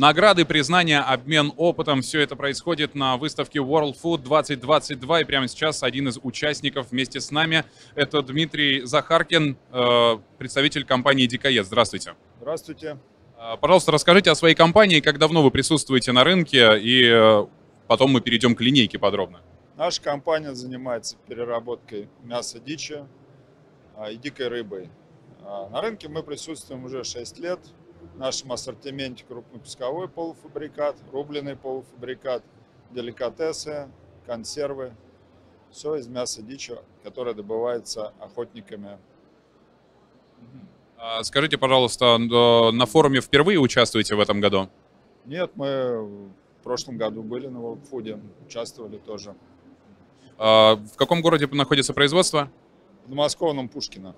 Награды, признания, обмен опытом – все это происходит на выставке World Food 2022. И прямо сейчас один из участников вместе с нами – это Дмитрий Захаркин, э, представитель компании «Дикоед». Здравствуйте. Здравствуйте. Э, пожалуйста, расскажите о своей компании, как давно вы присутствуете на рынке, и э, потом мы перейдем к линейке подробно. Наша компания занимается переработкой мяса дичи а, и дикой рыбой. А, на рынке мы присутствуем уже 6 лет. В нашем ассортименте крупнопусковой полуфабрикат, рубленый полуфабрикат, деликатесы, консервы. Все из мяса дичи, которое добывается охотниками. А, скажите, пожалуйста, на форуме впервые участвуете в этом году? Нет, мы в прошлом году были на Food, участвовали тоже. А, в каком городе находится производство? В Подмосковном Пушкино.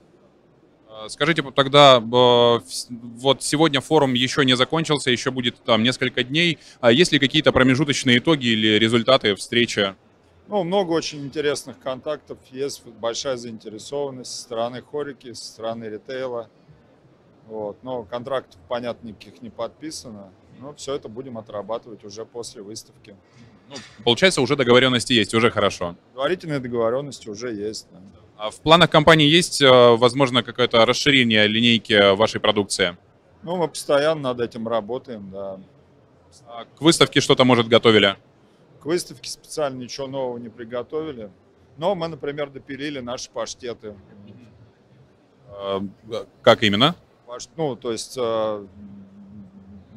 А, скажите тогда, вот сегодня форум еще не закончился, еще будет там несколько дней. А есть ли какие-то промежуточные итоги или результаты встречи? Ну, много очень интересных контактов, есть большая заинтересованность со стороны хорики, со стороны ритейла. Вот. Но контрактов, понятно, никаких не подписано. Но все это будем отрабатывать уже после выставки. Ну, получается, уже договоренности есть, уже хорошо. Договорительные договоренности уже есть. Да. А в планах компании есть, э, возможно, какое-то расширение линейки вашей продукции? Ну, мы постоянно над этим работаем, да. А к выставке что-то, может, готовили? К выставке специально ничего нового не приготовили. Но мы, например, допилили наши паштеты. А, как именно? Ну, то есть э,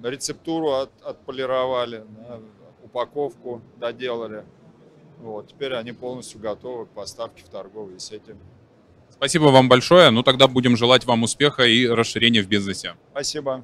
рецептуру от, отполировали, да, упаковку доделали. Вот, теперь они полностью готовы к поставке в торговые сети. Спасибо вам большое. Ну тогда будем желать вам успеха и расширения в бизнесе. Спасибо.